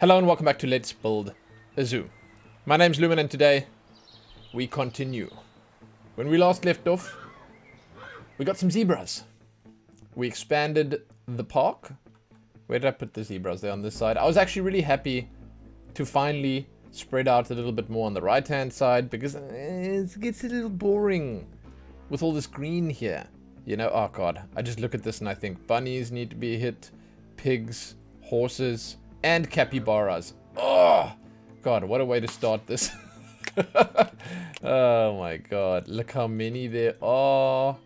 Hello and welcome back to Let's Build a Zoo. My name's Lumin and today we continue. When we last left off, we got some zebras. We expanded the park. Where did I put the zebras? They're on this side. I was actually really happy to finally spread out a little bit more on the right hand side because eh, it gets a little boring with all this green here. You know, oh god, I just look at this and I think bunnies need to be hit, pigs, horses, and capybaras. Oh, God, what a way to start this. oh my God, look how many there are.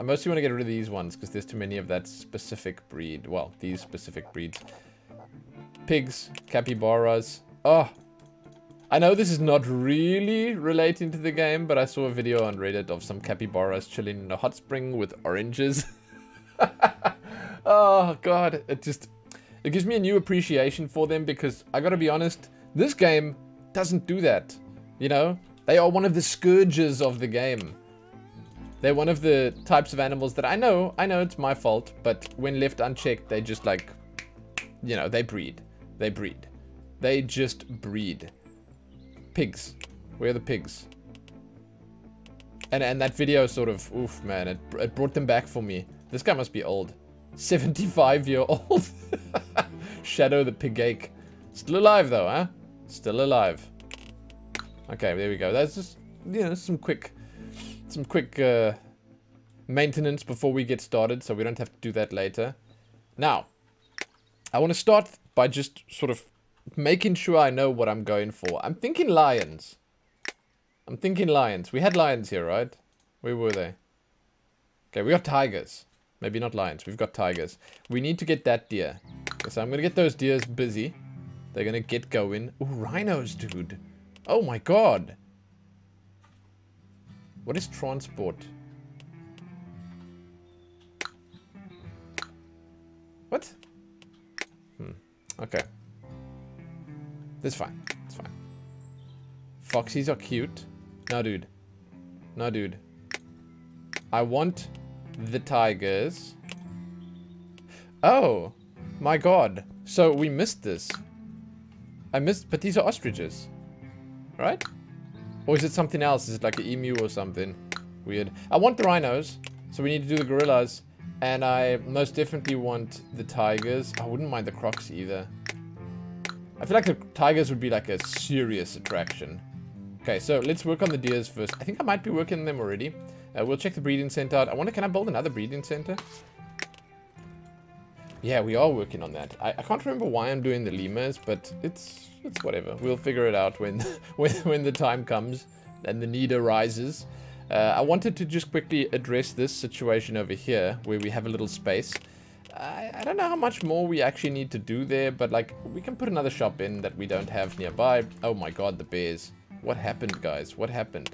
I mostly want to get rid of these ones because there's too many of that specific breed. Well, these specific breeds. Pigs, capybaras. Oh, I know this is not really relating to the game, but I saw a video on Reddit of some capybaras chilling in a hot spring with oranges. oh god, it just it gives me a new appreciation for them because I gotta be honest, this game doesn't do that. You know, they are one of the scourges of the game. They're one of the types of animals that I know, I know it's my fault, but when left unchecked, they just like, you know, they breed. They breed. They just breed. Pigs. Where are the pigs? And and that video sort of, oof, man, it, it brought them back for me. This guy must be old. 75 year old. Shadow the pig ache. Still alive though, huh? Still alive. Okay, there we go. That's just, you know, some quick, some quick uh, maintenance before we get started, so we don't have to do that later. Now, I want to start by just sort of making sure I know what I'm going for. I'm thinking lions. I'm thinking lions. We had lions here, right? Where were they? Okay, we got tigers. Maybe not lions. We've got tigers. We need to get that deer. So I'm going to get those deers busy. They're going to get going. Ooh, rhinos, dude. Oh my god. What is transport? What? Hmm. Okay. That's fine. It's fine. Foxies are cute. No, dude. No, dude. I want the tigers. Oh, my god. So we missed this. I missed, but these are ostriches. Right? Or is it something else? Is it like an emu or something? Weird. I want the rhinos. So we need to do the gorillas. And I most definitely want the tigers. I wouldn't mind the crocs either. I feel like the tigers would be like a serious attraction. Okay, so let's work on the deers first. I think I might be working on them already. Uh, we'll check the breeding center out. I wonder, can I build another breeding center? Yeah, we are working on that. I, I can't remember why I'm doing the lemurs, but it's it's whatever. We'll figure it out when when when the time comes and the need arises. Uh, I wanted to just quickly address this situation over here, where we have a little space. I, I don't know how much more we actually need to do there, but like, we can put another shop in that we don't have nearby. Oh my god, the bears. What happened, guys? What happened?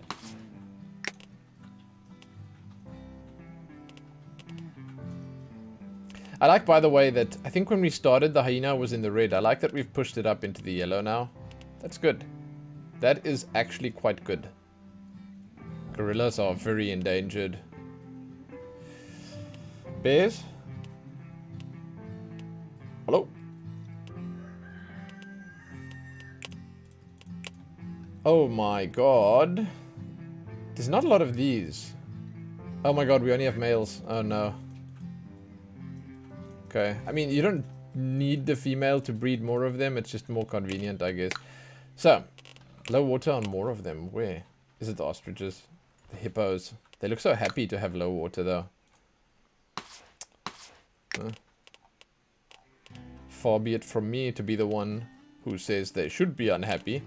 I like, by the way, that I think when we started, the hyena was in the red. I like that we've pushed it up into the yellow now. That's good. That is actually quite good. Gorillas are very endangered. Bears? Hello? Oh my god. There's not a lot of these. Oh my god, we only have males. Oh no. Okay. I mean, you don't need the female to breed more of them. It's just more convenient, I guess. So, low water on more of them. Where? Is it the ostriches? The hippos? They look so happy to have low water, though. Huh? Far be it from me to be the one who says they should be unhappy.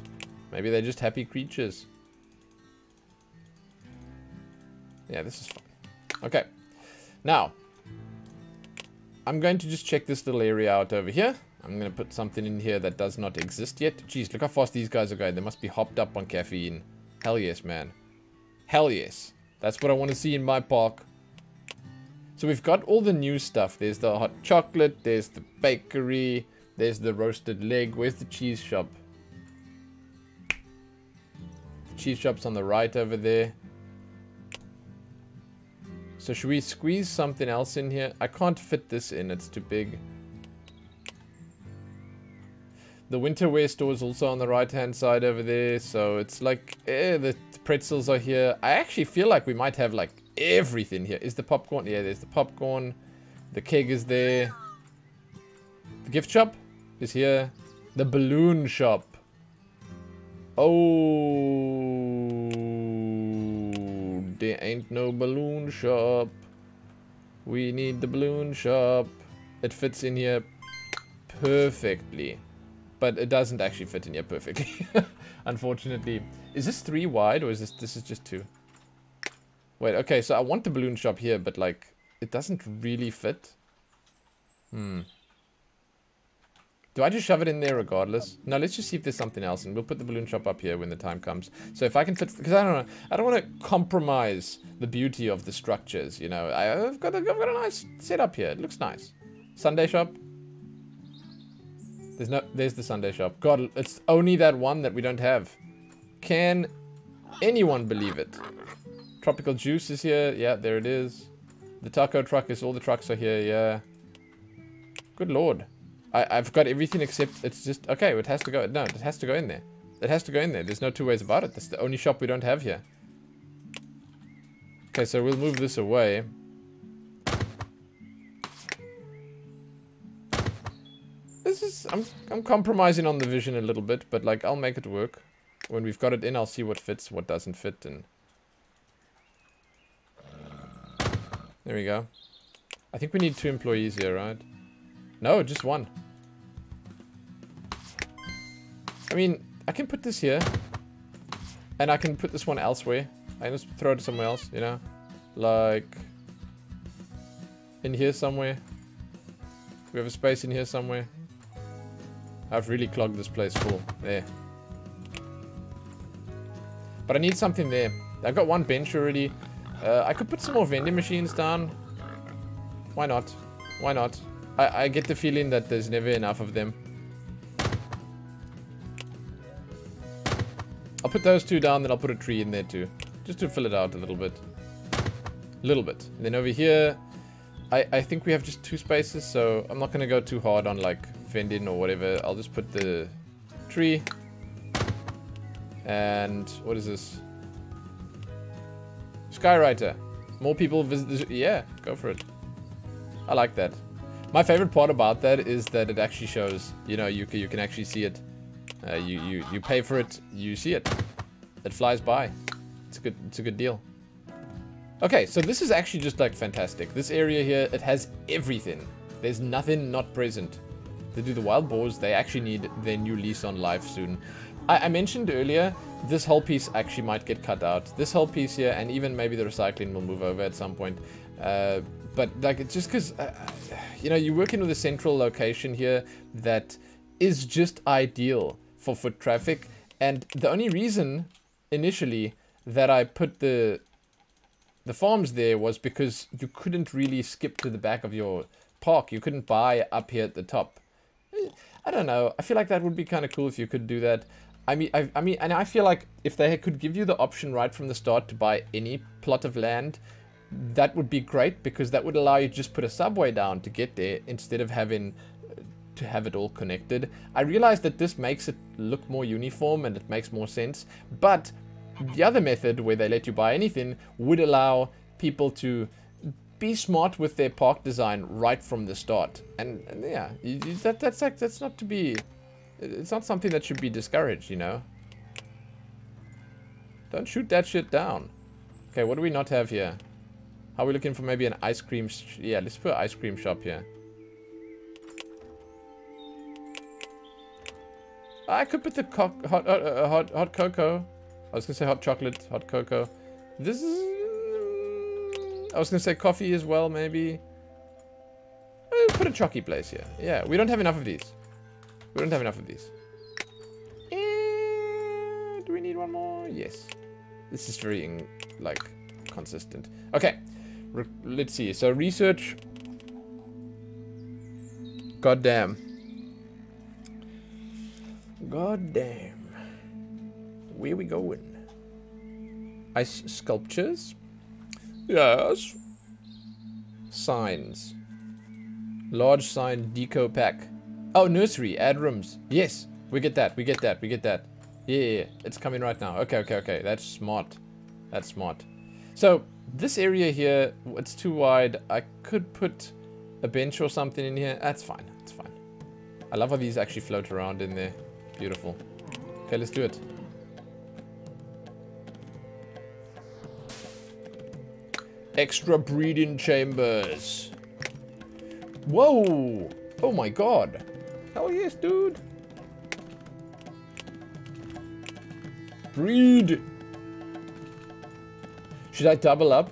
Maybe they're just happy creatures. Yeah, this is fine. Okay. Now, I'm going to just check this little area out over here. I'm going to put something in here that does not exist yet. Jeez, look how fast these guys are going. They must be hopped up on caffeine. Hell yes, man. Hell yes. That's what I want to see in my park. So we've got all the new stuff. There's the hot chocolate. There's the bakery. There's the roasted leg. Where's the cheese shop? The cheese shop's on the right over there. So should we squeeze something else in here? I can't fit this in, it's too big. The winter wear store is also on the right-hand side over there. So it's like, eh, the pretzels are here. I actually feel like we might have like everything here. Is the popcorn? Yeah, there's the popcorn. The keg is there. The gift shop is here. The balloon shop. Oh, there ain't no balloon shop. We need the balloon shop. It fits in here perfectly. But it doesn't actually fit in here perfectly. Unfortunately. Is this three wide or is this this is just two? Wait, okay, so I want the balloon shop here, but like it doesn't really fit. Hmm. Do I just shove it in there regardless? No, let's just see if there's something else, and we'll put the balloon shop up here when the time comes. So if I can fit, because I don't know, I don't want to compromise the beauty of the structures. You know, I, have got a, I've got a nice setup here. It looks nice. sundae shop. There's no, there's the sundae shop. God, it's only that one that we don't have. Can anyone believe it? Tropical juice is here. Yeah, there it is. The taco truck is, all the trucks are here. Yeah. Good lord. I, have got everything except it's just, okay, it has to go, no, it has to go in there. It has to go in there. There's no two ways about it. That's the only shop we don't have here. Okay, so we'll move this away. This is, I'm, I'm compromising on the vision a little bit, but like, I'll make it work. When we've got it in, I'll see what fits, what doesn't fit, and... There we go. I think we need two employees here, right? No, just one. I mean, I can put this here. And I can put this one elsewhere. I can just throw it somewhere else, you know? Like... In here somewhere. We have a space in here somewhere. I've really clogged this place full. There. But I need something there. I've got one bench already. Uh, I could put some more vending machines down. Why not? Why not? I, I get the feeling that there's never enough of them. I'll put those two down, then I'll put a tree in there too. Just to fill it out a little bit. A little bit. And then over here, I, I think we have just two spaces, so I'm not going to go too hard on like fending or whatever. I'll just put the tree. And what is this? Skywriter. More people visit Yeah, go for it. I like that. My favorite part about that is that it actually shows, you know, you you can actually see it. Uh, you, you, you pay for it, you see it. It flies by. It's a good, it's a good deal. Okay, so this is actually just like fantastic. This area here, it has everything. There's nothing not present. They do the wild boars, they actually need their new lease on life soon. I, I mentioned earlier, this whole piece actually might get cut out. This whole piece here, and even maybe the recycling will move over at some point. Uh, but like, it's just because, uh, you know, you're working with a central location here that is just ideal for foot traffic. And the only reason initially that I put the the farms there was because you couldn't really skip to the back of your park. You couldn't buy up here at the top. I don't know. I feel like that would be kind of cool if you could do that. I mean, I, I, mean, and I feel like if they could give you the option right from the start to buy any plot of land, that would be great because that would allow you to just put a subway down to get there instead of having uh, to have it all connected. I realize that this makes it look more uniform and it makes more sense, but the other method where they let you buy anything would allow people to be smart with their park design right from the start. And, and yeah, you, you, that, that's like that's not to be it's not something that should be discouraged, you know. Don't shoot that shit down. Okay, what do we not have here? Are we looking for maybe an ice cream? yeah, let's put ice cream shop here. I could put the hot, uh, uh, hot, hot cocoa. I was gonna say hot chocolate, hot cocoa. This is. I was gonna say coffee as well, maybe. Uh, put a chalky place here. Yeah, we don't have enough of these. We don't have enough of these. And do we need one more? Yes. This is very, like, consistent. Okay. Re let's see. So research. God damn. God damn. Where we going? Ice sculptures? Yes. Signs. Large sign deco pack. Oh, nursery. Add rooms. Yes. We get that. We get that. We get that. Yeah, yeah, yeah. It's coming right now. Okay, okay, okay. That's smart. That's smart. So, this area here, it's too wide. I could put a bench or something in here. That's fine. That's fine. I love how these actually float around in there. Beautiful. Okay, let's do it. Extra breeding chambers. Whoa! Oh my god. Hell yes, dude. Breed. Should I double up?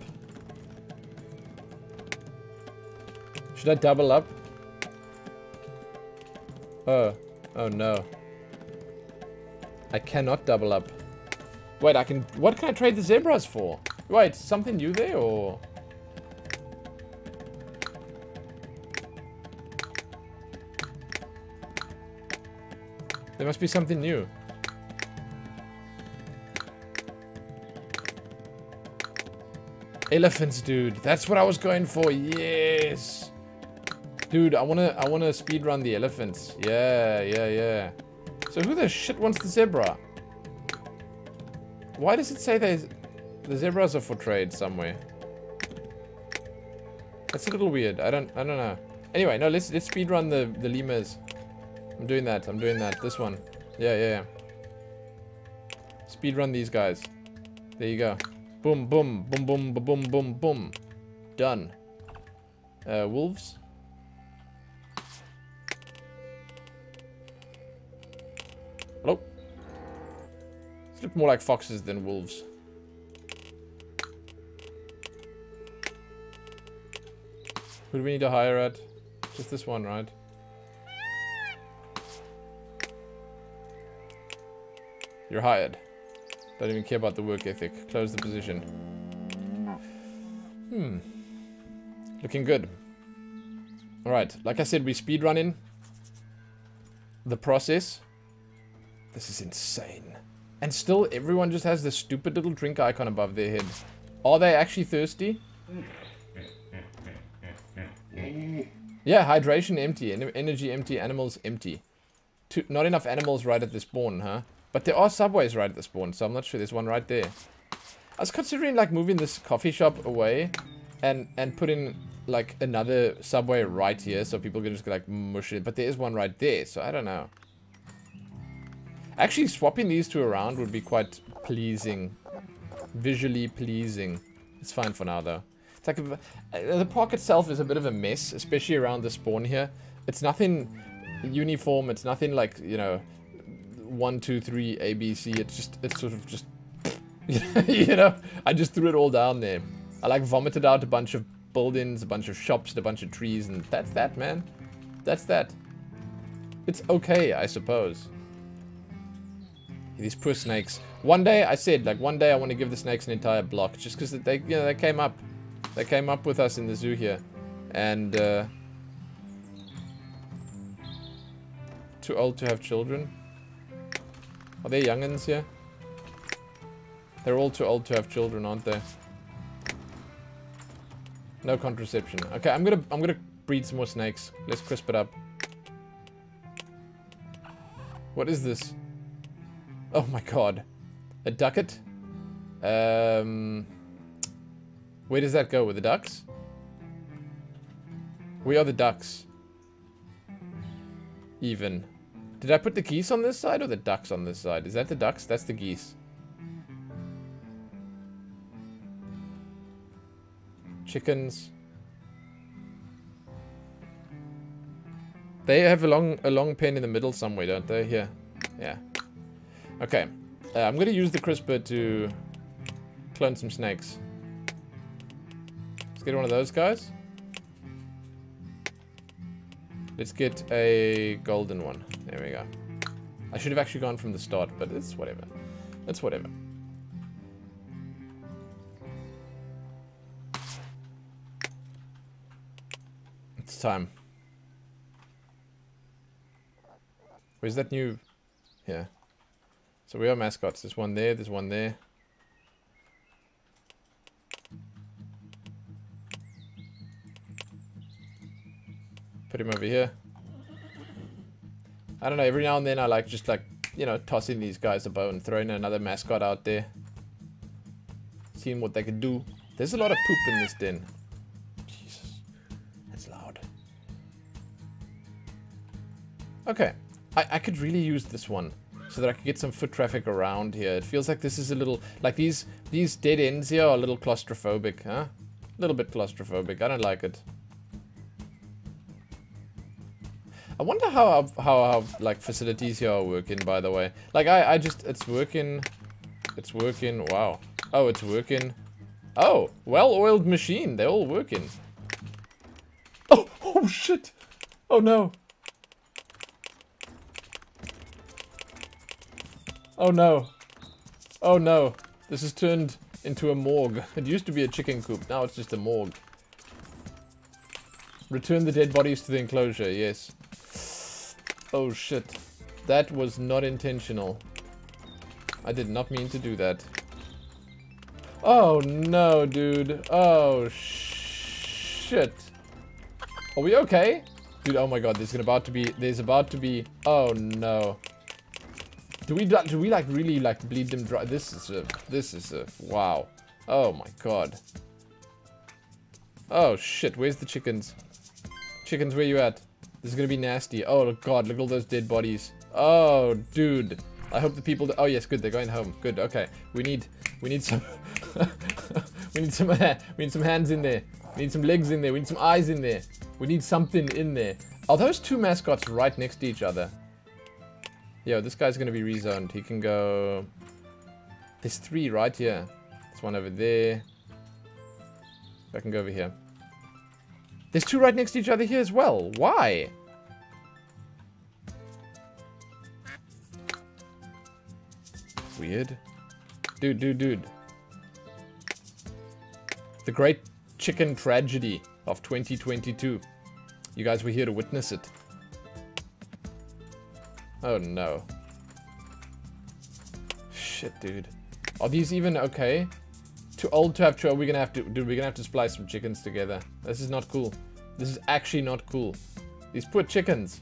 Should I double up? Oh. Oh no. I cannot double up. Wait, I can... What can I trade the zebras for? Wait, something new there, or... There must be something new. Elephants, dude. That's what I was going for. Yes. Dude, I wanna I wanna speed run the elephants. Yeah, yeah, yeah. So who the shit wants the zebra? Why does it say there's the zebras are for trade somewhere? That's a little weird. I don't I don't know. Anyway, no, let's let's speed run the the lemurs. I'm doing that. I'm doing that. This one. Yeah, yeah, yeah. Speed run these guys. There you go. Boom, boom, boom, boom, boom, boom, boom. Done. Uh, wolves. Hello. Look more like foxes than wolves. Who do we need to hire at? Just this one, right? You're hired. Don't even care about the work ethic. Close the position. Hmm. Looking good. Alright, like I said, we speed running the process. This is insane. And still, everyone just has this stupid little drink icon above their heads. Are they actually thirsty? Yeah, hydration empty, energy empty, animals empty. Two, not enough animals right at the spawn, huh? But there are subways right at the spawn, so I'm not sure there's one right there. I was considering like moving this coffee shop away and and putting like another subway right here so people can just like mush it. But there is one right there, so I don't know. Actually, swapping these two around would be quite pleasing. Visually pleasing. It's fine for now, though. It's like a, uh, the park itself is a bit of a mess, especially around the spawn here. It's nothing uniform. It's nothing like, you know, one, two, three, A, B, C. It's just, it's sort of just, you know, I just threw it all down there. I like vomited out a bunch of buildings, a bunch of shops, and a bunch of trees, and that's that, man. That's that. It's okay, I suppose. These poor snakes. One day, I said, like, one day I want to give the snakes an entire block, just because they, you know, they came up. They came up with us in the zoo here. And, uh... Too old to have children. Are they youngins here? They're all too old to have children, aren't they? No contraception. Okay, I'm gonna I'm gonna breed some more snakes. Let's crisp it up. What is this? Oh my god. A ducat? Um Where does that go? With the ducks? We are the ducks. Even. Did I put the geese on this side or the ducks on this side? Is that the ducks? That's the geese. Chickens. They have a long a long pen in the middle somewhere, don't they? Here. Yeah. Okay. Uh, I'm going to use the CRISPR to clone some snakes. Let's get one of those guys. Let's get a golden one. There we go. I should have actually gone from the start, but it's whatever. It's whatever. It's time. Where's that new... Yeah. So we are mascots. There's one there, there's one there. Put him over here. I don't know, every now and then I like just like, you know, tossing these guys a bone, throwing another mascot out there. Seeing what they can do. There's a lot of poop in this den. Jesus. That's loud. Okay. I, I could really use this one so that I could get some foot traffic around here. It feels like this is a little, like these, these dead ends here are a little claustrophobic, huh? A little bit claustrophobic. I don't like it. Wonder how, how, how, like, facilities here are working, by the way. Like, I, I just, it's working, it's working, wow. Oh, it's working. Oh, well-oiled machine. They're all working. Oh, oh, shit. Oh, no. Oh, no. Oh, no. This has turned into a morgue. It used to be a chicken coop. Now it's just a morgue. Return the dead bodies to the enclosure. Yes. Oh, shit. That was not intentional. I did not mean to do that. Oh, no, dude. Oh, shit. Are we okay? Dude, oh my god, there's about to be, there's about to be, oh no. Do we, do we like really like bleed them dry? This is a, this is a, wow. Oh my god. Oh shit, where's the chickens? Chickens, where you at? This is gonna be nasty. Oh god, look at all those dead bodies. Oh, dude. I hope the people, oh yes, good, they're going home. Good, okay. We need, we need some, we need some, we need some hands in there. We need some legs in there. We need some eyes in there. We need something in there. Are those two mascots right next to each other? Yo, this guy's gonna be rezoned. He can go... There's three right here. There's one over there. I can go over here. There's two right next to each other here as well. Why? Weird. Dude, dude, dude. The great chicken tragedy of 2022. You guys were here to witness it. Oh no. Shit, dude. Are these even okay? Too old to have cho- we're gonna have to- dude, we're gonna have to splice some chickens together. This is not cool. This is actually not cool. These poor chickens.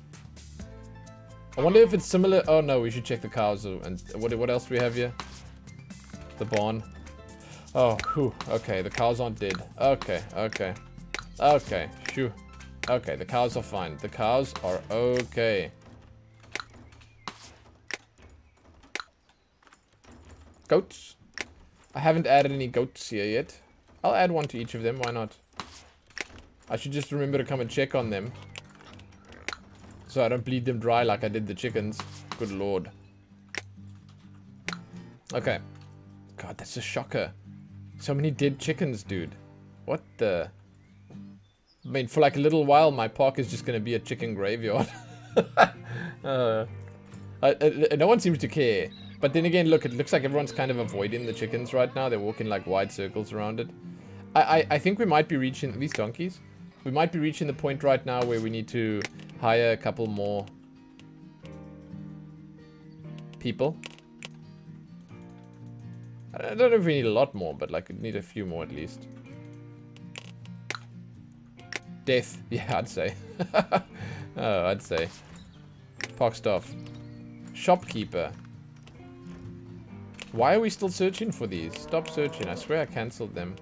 I wonder if it's similar- oh no, we should check the cows. And what, what else do we have here? The barn. Oh, whew. Okay, the cows aren't dead. Okay, okay. Okay, shoo. Okay, the cows are fine. The cows are okay. Goats. I haven't added any goats here yet. I'll add one to each of them, why not? I should just remember to come and check on them. So I don't bleed them dry like I did the chickens. Good lord. Okay. God, that's a shocker. So many dead chickens, dude. What the... I mean, for like a little while, my park is just going to be a chicken graveyard. uh, no one seems to care. But then again, look, it looks like everyone's kind of avoiding the chickens right now. They're walking like wide circles around it. I, I, I think we might be reaching, these donkeys, we might be reaching the point right now where we need to hire a couple more people. I don't know if we need a lot more, but like we need a few more at least. Death, yeah, I'd say. oh, I'd say. Park staff. Shopkeeper. Why are we still searching for these? Stop searching. I swear I cancelled them.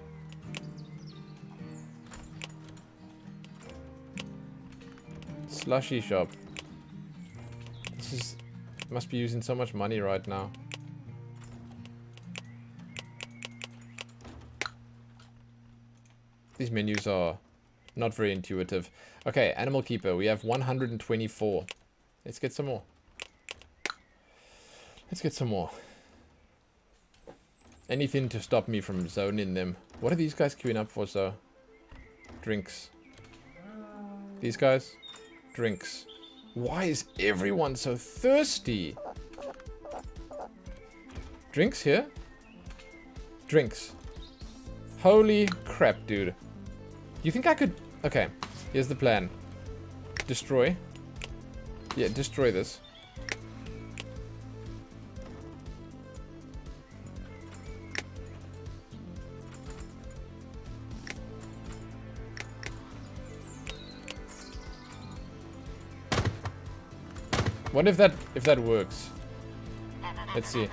Slushy shop. This is... Must be using so much money right now. These menus are not very intuitive. Okay, Animal Keeper. We have 124. Let's get some more. Let's get some more. Anything to stop me from zoning them. What are these guys queuing up for, so? Drinks. These guys? Drinks. Why is everyone so thirsty? Drinks here? Drinks. Holy crap, dude. You think I could... Okay, here's the plan. Destroy. Yeah, destroy this. Wonder if that if that works. Let's see.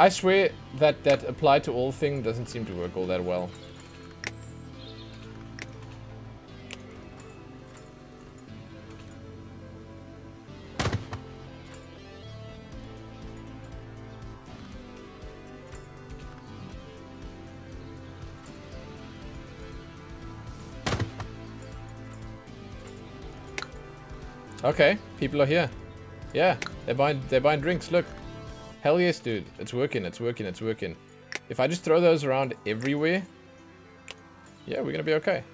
I swear that that apply to all thing doesn't seem to work all that well. Okay, people are here. Yeah, they're buying they're buying drinks. Look, hell yes, dude. It's working. It's working. It's working. If I just throw those around everywhere, yeah, we're gonna be okay.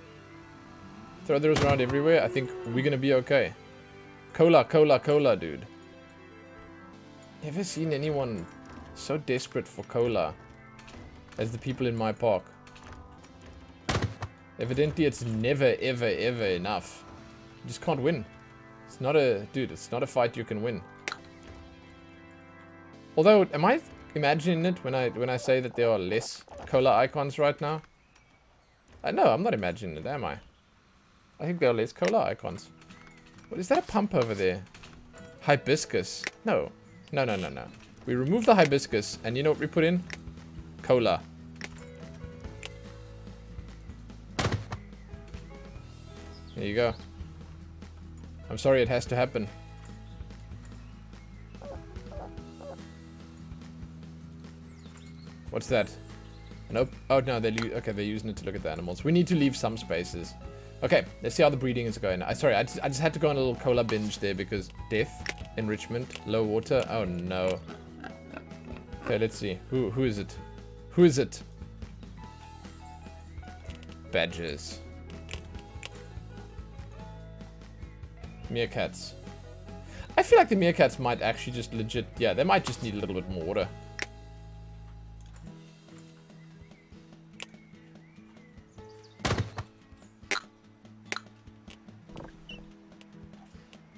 Throw those around everywhere. I think we're gonna be okay. Cola, cola, cola, dude. Never seen anyone so desperate for cola as the people in my park. Evidently, it's never, ever, ever enough. You just can't win. It's not a... Dude, it's not a fight you can win. Although, am I imagining it when I when I say that there are less cola icons right now? Uh, no, I'm not imagining it, am I? I think there are less cola icons. What is that a pump over there? Hibiscus. No. No, no, no, no. We remove the hibiscus, and you know what we put in? Cola. There you go. I'm sorry it has to happen. What's that? Nope. Oh no, they okay. They're using it to look at the animals. We need to leave some spaces. Okay, let's see how the breeding is going. I sorry, I just, I just had to go on a little cola binge there because death, enrichment, low water. Oh no. Okay, let's see. Who who is it? Who is it? Badges. Meerkats. I feel like the meerkats might actually just legit... Yeah, they might just need a little bit more water.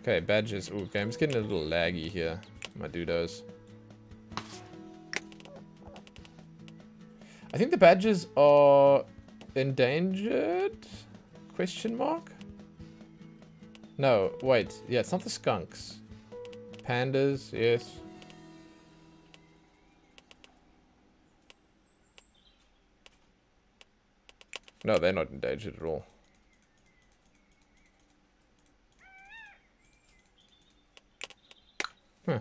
Okay, badges. Ooh, game's getting a little laggy here. My dudos. I think the badges are endangered? Question mark? No, wait. Yeah, it's not the skunks. Pandas, yes. No, they're not endangered at all. Huh.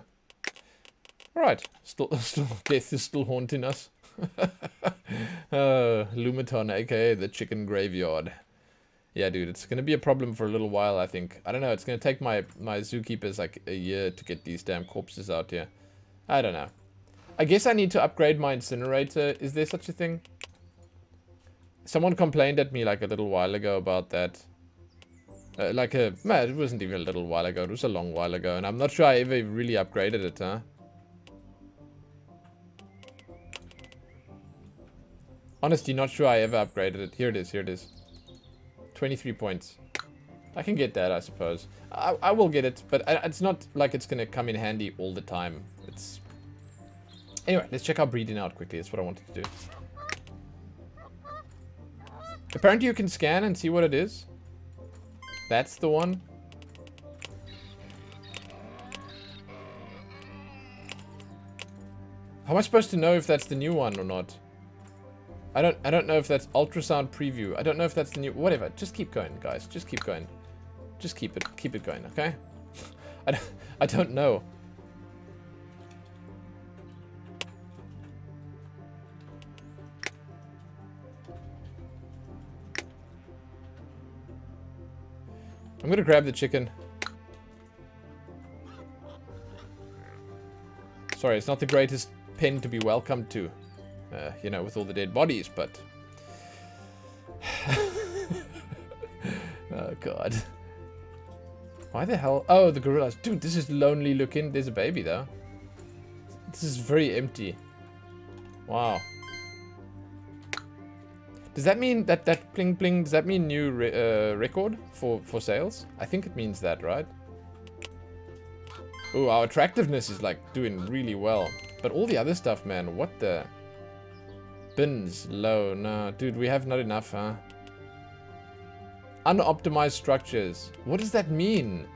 Right. Still, still, death is still haunting us. uh, aka the chicken graveyard. Yeah, dude, it's gonna be a problem for a little while, I think. I don't know, it's gonna take my, my zookeepers like a year to get these damn corpses out here. I don't know. I guess I need to upgrade my incinerator. Is there such a thing? Someone complained at me like a little while ago about that. Uh, like a... Man, it wasn't even a little while ago. It was a long while ago. And I'm not sure I ever really upgraded it, huh? Honestly, not sure I ever upgraded it. Here it is, here it is. 23 points. I can get that, I suppose. I, I will get it, but it's not like it's going to come in handy all the time. It's... Anyway, let's check our breeding out quickly. That's what I wanted to do. Apparently you can scan and see what it is. That's the one. How am I supposed to know if that's the new one or not? I don't I don't know if that's ultrasound preview. I don't know if that's the new whatever. Just keep going, guys. Just keep going. Just keep it keep it going, okay? I don't, I don't know. I'm gonna grab the chicken. Sorry, it's not the greatest pen to be welcomed to uh, you know, with all the dead bodies, but... oh, God. Why the hell? Oh, the gorillas. Dude, this is lonely looking. There's a baby, though. This is very empty. Wow. Does that mean that that bling bling, does that mean new re uh, record for, for sales? I think it means that, right? Oh, our attractiveness is like doing really well. But all the other stuff, man, what the... Bins, low. No, dude, we have not enough, huh? Unoptimized structures. What does that mean?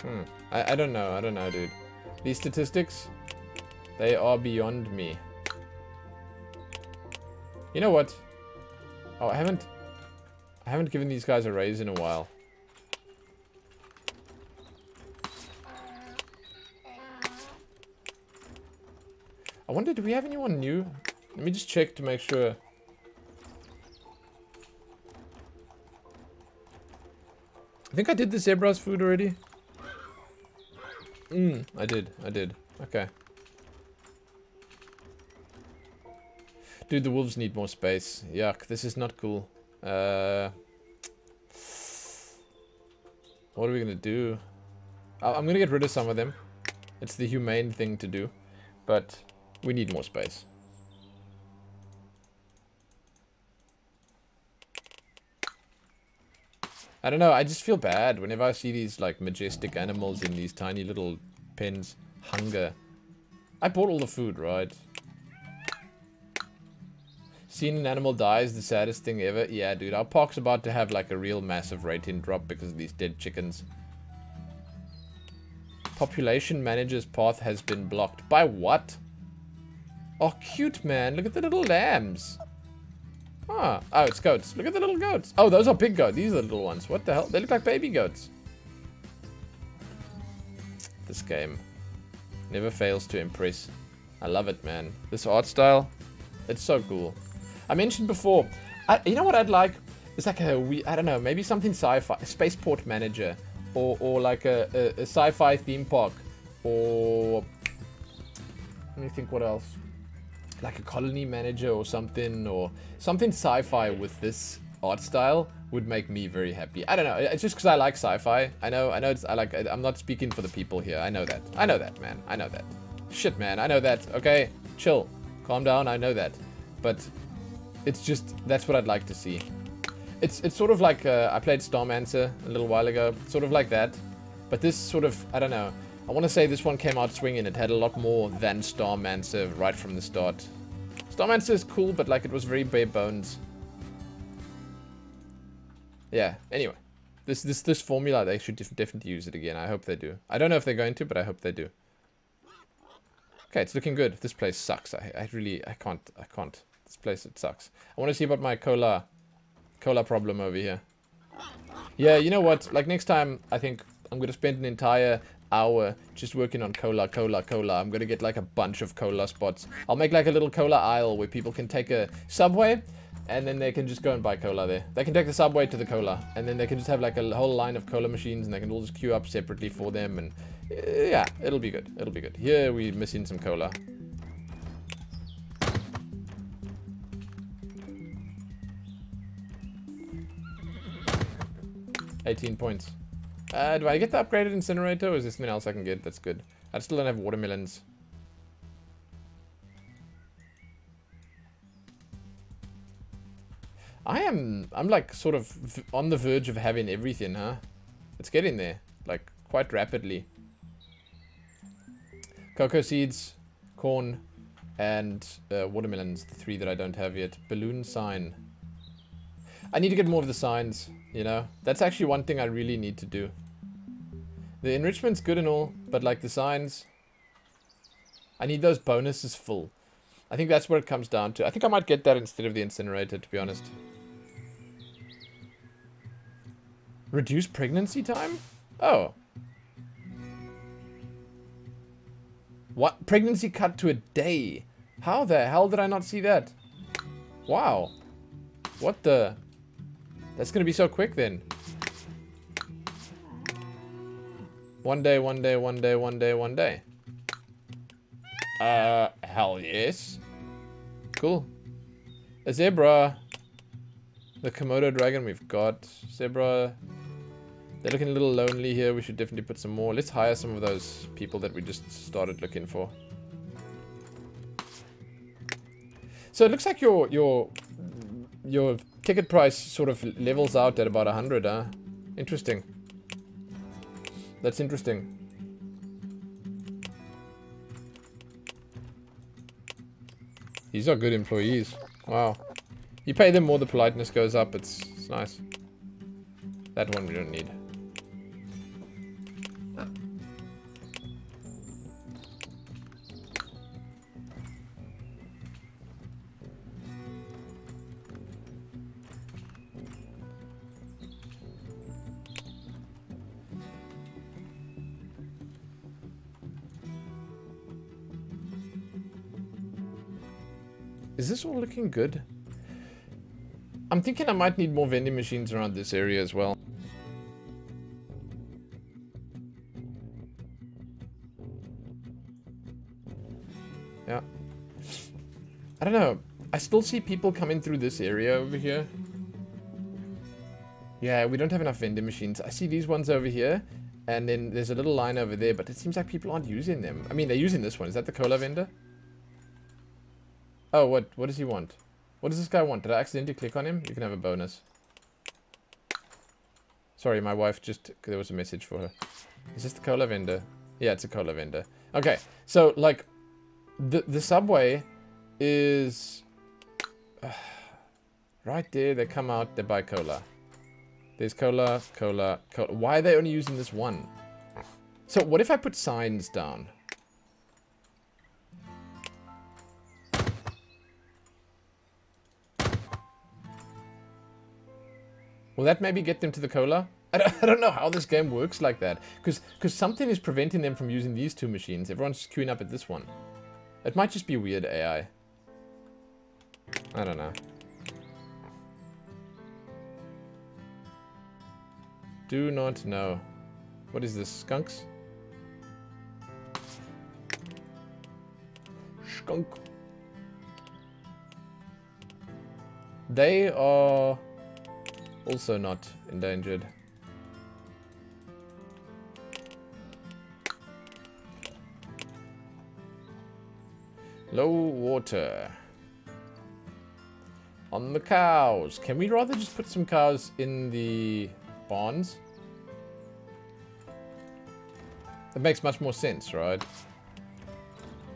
Hmm. I, I don't know. I don't know, dude. These statistics, they are beyond me. You know what? Oh, I haven't... I haven't given these guys a raise in a while. I wonder, do we have anyone new? Let me just check to make sure. I think I did the zebra's food already. Mm, I did. I did. Okay. Dude, the wolves need more space. Yuck, this is not cool. Uh, what are we gonna do? I'm gonna get rid of some of them. It's the humane thing to do. But we need more space. I don't know, I just feel bad whenever I see these like majestic animals in these tiny little pens. Hunger. I bought all the food, right? Seeing an animal die is the saddest thing ever. Yeah, dude, our park's about to have like a real massive rating drop because of these dead chickens. Population manager's path has been blocked. By what? Oh, cute, man. Look at the little lambs. Ah, oh, it's goats. Look at the little goats. Oh, those are big goats. These are the little ones. What the hell? They look like baby goats. This game never fails to impress. I love it, man. This art style, it's so cool. I mentioned before, I, you know what I'd like? It's like a, we, I don't know, maybe something sci-fi, spaceport manager, or, or like a, a, a sci-fi theme park, or, let me think what else like a colony manager or something, or something sci-fi with this art style would make me very happy. I don't know. It's just because I like sci-fi. I know. I know. It's. I like. I'm not speaking for the people here. I know that. I know that, man. I know that. Shit, man. I know that. Okay, chill, calm down. I know that, but it's just that's what I'd like to see. It's it's sort of like uh, I played Starmancer a little while ago. Sort of like that, but this sort of I don't know. I want to say this one came out swinging. It had a lot more than Starmancer right from the start. Starmancer is cool, but like it was very bare bones. Yeah, anyway. This this this formula, they should def definitely use it again. I hope they do. I don't know if they're going to, but I hope they do. Okay, it's looking good. This place sucks. I, I really, I can't, I can't. This place, it sucks. I want to see about my cola, cola problem over here. Yeah, you know what? Like next time, I think I'm going to spend an entire hour just working on cola, cola, cola. I'm gonna get like a bunch of cola spots. I'll make like a little cola aisle where people can take a subway and then they can just go and buy cola there. They can take the subway to the cola and then they can just have like a whole line of cola machines and they can all just queue up separately for them and uh, yeah, it'll be good. It'll be good. Here we're missing some cola. Eighteen points. Uh, do I get the upgraded incinerator or is there something else I can get that's good? I still don't have watermelons. I am, I'm like sort of on the verge of having everything, huh? It's getting there, like quite rapidly. Cocoa seeds, corn, and uh, watermelons, the three that I don't have yet. Balloon sign. I need to get more of the signs, you know? That's actually one thing I really need to do. The enrichment's good and all, but like the signs, I need those bonuses full. I think that's what it comes down to. I think I might get that instead of the incinerator, to be honest. Reduce pregnancy time? Oh. What? Pregnancy cut to a day? How the hell did I not see that? Wow. What the? That's gonna be so quick then. One day, one day, one day, one day, one day. Uh, hell yes. Cool. A zebra. The Komodo dragon we've got. Zebra. They're looking a little lonely here. We should definitely put some more. Let's hire some of those people that we just started looking for. So it looks like your your your ticket price sort of levels out at about 100, huh? Interesting. That's interesting. These are good employees. Wow. You pay them more, the politeness goes up. It's, it's nice. That one we don't need. Is this all looking good? I'm thinking I might need more vending machines around this area as well. Yeah. I don't know. I still see people coming through this area over here. Yeah, we don't have enough vending machines. I see these ones over here, and then there's a little line over there, but it seems like people aren't using them. I mean, they're using this one. Is that the cola vendor? Oh, what? What does he want? What does this guy want? Did I accidentally click on him? You can have a bonus. Sorry, my wife just... There was a message for her. Is this the cola vendor? Yeah, it's a cola vendor. Okay, so, like, the, the subway is... Uh, right there, they come out, they buy cola. There's cola, cola, cola. Why are they only using this one? So, what if I put signs down? Will that maybe get them to the cola? I don't, I don't know how this game works like that. Because something is preventing them from using these two machines. Everyone's queuing up at this one. It might just be weird AI. I don't know. Do not know. What is this? Skunks? Skunk. They are also not endangered. Low water. On the cows. Can we rather just put some cows in the barns? That makes much more sense, right?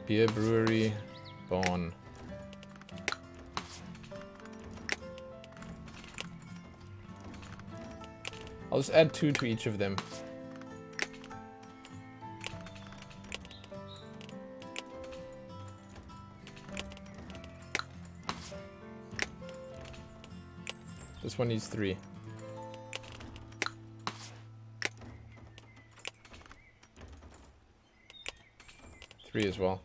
Beer brewery, barn. I'll just add two to each of them. This one needs three. Three as well.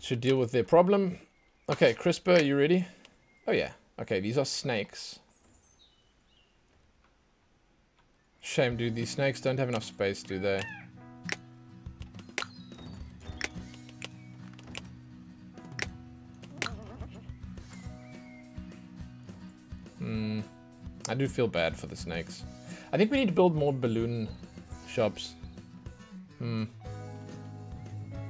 should deal with their problem. Okay, CRISPR, are you ready? Oh yeah. Okay, these are snakes. Shame, dude. These snakes don't have enough space, do they? Hmm. I do feel bad for the snakes. I think we need to build more balloon shops. Hmm.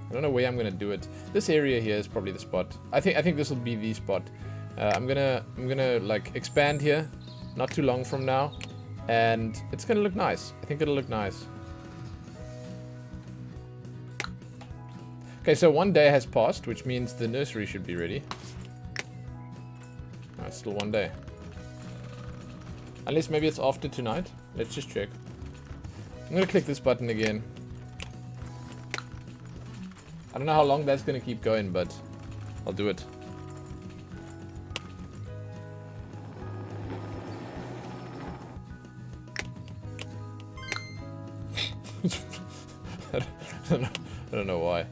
I don't know where I'm gonna do it. This area here is probably the spot. I think I think this will be the spot. Uh, I'm gonna I'm gonna like expand here, not too long from now, and it's gonna look nice. I think it'll look nice. Okay, so one day has passed, which means the nursery should be ready. Still one day. Unless maybe it's after tonight. Let's just check. I'm gonna click this button again. I don't know how long that's gonna keep going, but I'll do it. Know. Why.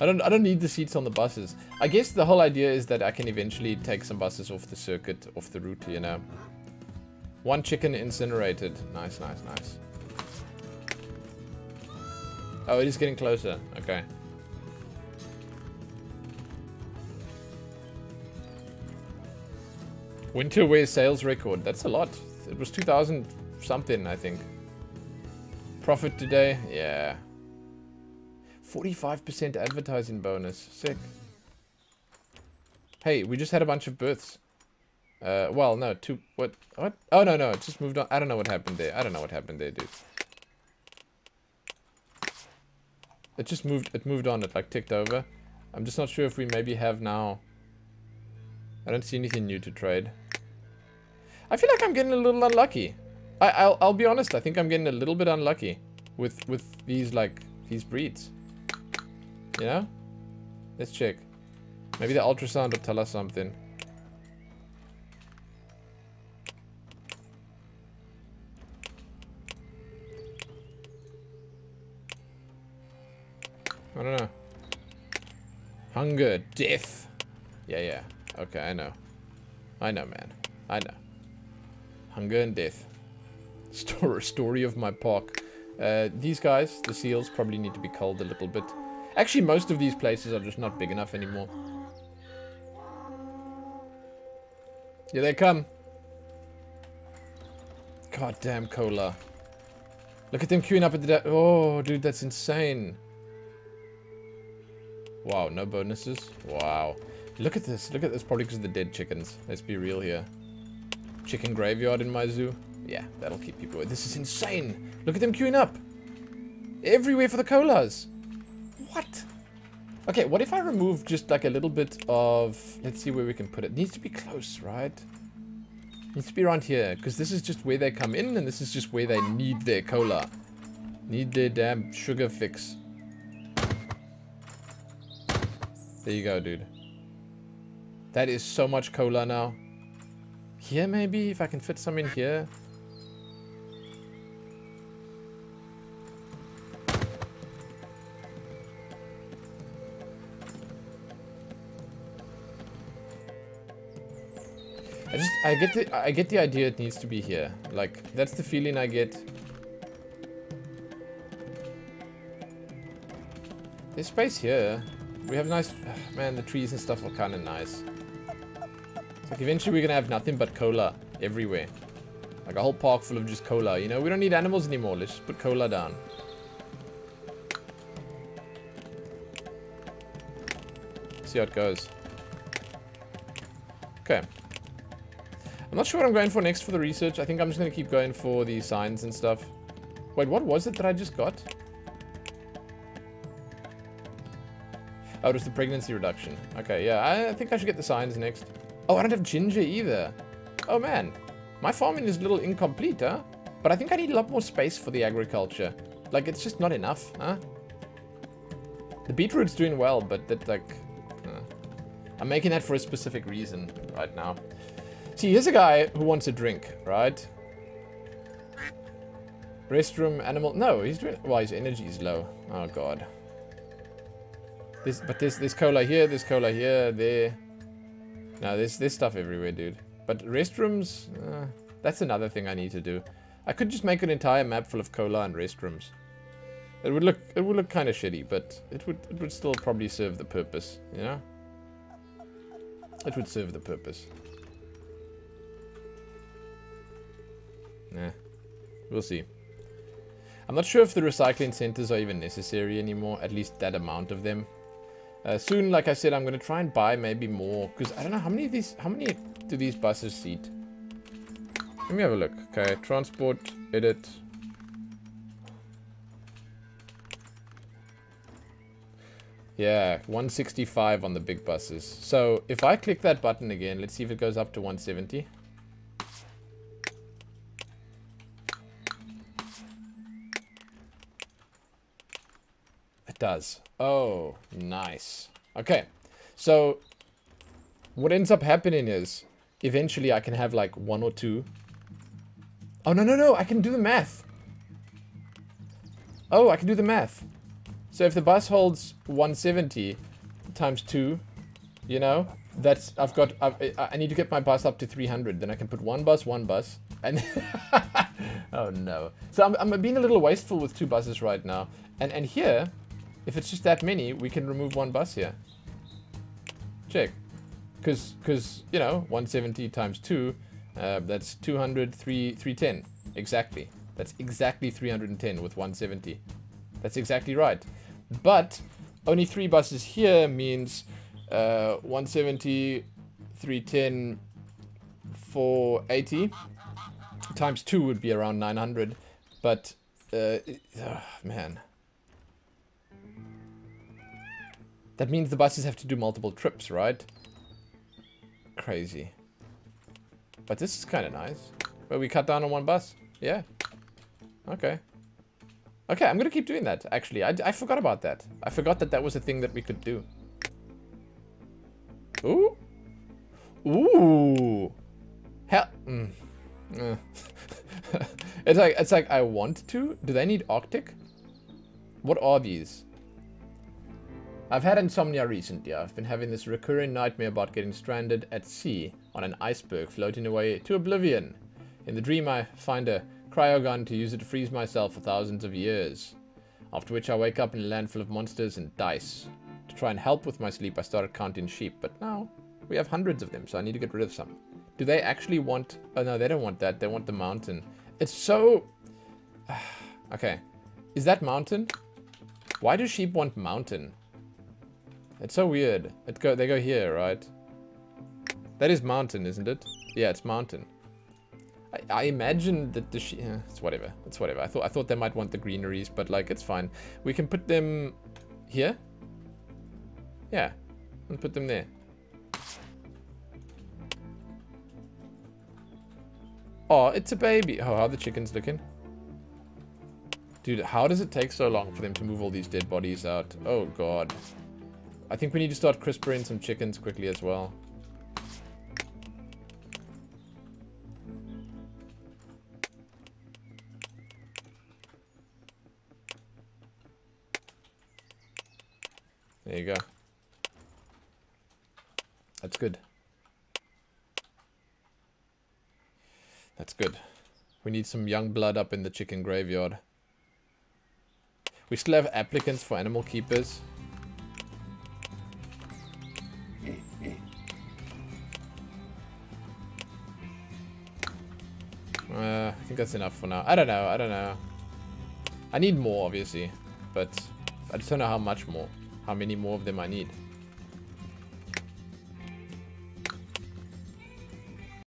I don't I don't need the seats on the buses. I guess the whole idea is that I can eventually take some buses off the circuit, off the route, you know. One chicken incinerated. Nice, nice, nice. Oh, it is getting closer. Okay. Winter wear sales record. That's a lot. It was 2000 something, I think. Profit today? Yeah. 45% advertising bonus. Sick. Hey, we just had a bunch of births. Uh, well, no, two, what, what? Oh, no, no, it just moved on. I don't know what happened there. I don't know what happened there, dude. It just moved, it moved on, it like ticked over. I'm just not sure if we maybe have now. I don't see anything new to trade. I feel like I'm getting a little unlucky. I, I'll, I'll be honest, I think I'm getting a little bit unlucky with, with these, like, these breeds. You know? Let's check. Maybe the ultrasound will tell us something. I don't know. Hunger, death. Yeah, yeah. Okay, I know. I know, man. I know. Hunger and death. Story, story of my park. Uh, these guys, the seals, probably need to be culled a little bit. Actually, most of these places are just not big enough anymore. Here they come. God damn cola. Look at them queuing up at the... Oh, dude, that's insane. Wow, no bonuses? Wow. Look at this. Look at this. Probably because of the dead chickens. Let's be real here. Chicken graveyard in my zoo. Yeah, that'll keep people away. This is insane. Look at them queuing up. Everywhere for the colas. What? Okay, what if I remove just like a little bit of... Let's see where we can put it. it needs to be close, right? It needs to be around here. Because this is just where they come in and this is just where they need their cola. Need their damn sugar fix. There you go, dude. That is so much cola now. Here, maybe? If I can fit some in here. I get the, I get the idea it needs to be here. Like, that's the feeling I get. There's space here. We have nice... Man, the trees and stuff are kind of nice. It's like eventually we're to have nothing but cola everywhere. Like a whole park full of just cola. You know, we don't need animals anymore. Let's just put cola down. See how it goes. I'm not sure what I'm going for next for the research. I think I'm just going to keep going for the signs and stuff. Wait, what was it that I just got? Oh, it was the pregnancy reduction. Okay, yeah, I think I should get the signs next. Oh, I don't have ginger either. Oh, man. My farming is a little incomplete, huh? But I think I need a lot more space for the agriculture. Like, it's just not enough, huh? The beetroot's doing well, but that, like... Uh, I'm making that for a specific reason right now. See, here's a guy who wants a drink, right? Restroom, animal... No, he's doing... Well, his energy is low. Oh, God. This, but there's this cola here, this cola here, there. No, there's this stuff everywhere, dude. But restrooms, uh, that's another thing I need to do. I could just make an entire map full of cola and restrooms. It would look, it would look kind of shitty, but it would, it would still probably serve the purpose, you know? It would serve the purpose. Nah, we'll see. I'm not sure if the recycling centers are even necessary anymore, at least that amount of them. Uh, soon, like I said, I'm going to try and buy maybe more. Because I don't know, how many of these, how many do these buses seat? Let me have a look. Okay, transport, edit. Yeah, 165 on the big buses. So, if I click that button again, let's see if it goes up to 170. Does. Oh, nice. Okay, so what ends up happening is eventually I can have like one or two. Oh, no, no, no, I can do the math. Oh, I can do the math. So if the bus holds 170 times 2, you know, that's, I've got, I, I need to get my bus up to 300. Then I can put one bus, one bus, and, oh no. So I'm, I'm being a little wasteful with two buses right now. And, and here, if it's just that many, we can remove one bus here. Check. Because, cause, you know, 170 times 2, uh, that's 200, 3, 310. Exactly. That's exactly 310 with 170. That's exactly right. But only three buses here means uh, 170 310, 480. Times 2 would be around 900. But, uh, oh, man. That means the buses have to do multiple trips, right? Crazy. But this is kind of nice. Where we cut down on one bus. Yeah. Okay. Okay, I'm gonna keep doing that, actually. I, I forgot about that. I forgot that that was a thing that we could do. Ooh. Ooh. Hell. Mm. Uh. it's like it's like I want to. Do they need Arctic? What are these? I've had insomnia recently. I've been having this recurring nightmare about getting stranded at sea on an iceberg floating away to oblivion. In the dream I find a cryogun to use it to freeze myself for thousands of years. After which I wake up in a land full of monsters and dice. To try and help with my sleep I started counting sheep, but now we have hundreds of them, so I need to get rid of some. Do they actually want... Oh no, they don't want that. They want the mountain. It's so... okay. Is that mountain? Why do sheep want mountain? It's so weird. It go, they go here, right? That is mountain, isn't it? Yeah, it's mountain. I, I imagine that the sheep... Eh, it's whatever. It's whatever. I thought I thought they might want the greeneries, but like, it's fine. We can put them here. Yeah. And put them there. Oh, it's a baby. Oh, how are the chicken's looking. Dude, how does it take so long for them to move all these dead bodies out? Oh, God. I think we need to start crispering some chickens quickly as well. There you go. That's good. That's good. We need some young blood up in the chicken graveyard. We still have applicants for animal keepers. Uh, I think that's enough for now. I don't know, I don't know. I need more, obviously. But I just don't know how much more. How many more of them I need.